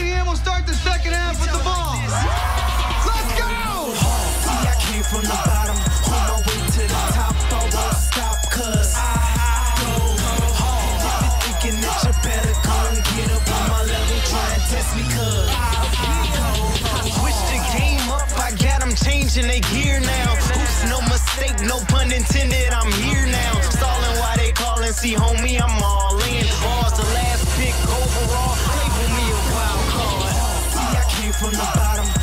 we'll start the second half with the ball. Let's go! See, I came from the bottom, on my way to the top. I won't stop, cause I go. If you're thinking that you better go and get up on my level, try and test me, cause I Switch the game up, I got them changing they gear now. Oops, no mistake, no pun intended, I'm here now. Stalling they calling, see homie, I'm all in. Ball's the last pick overall, from the bottom,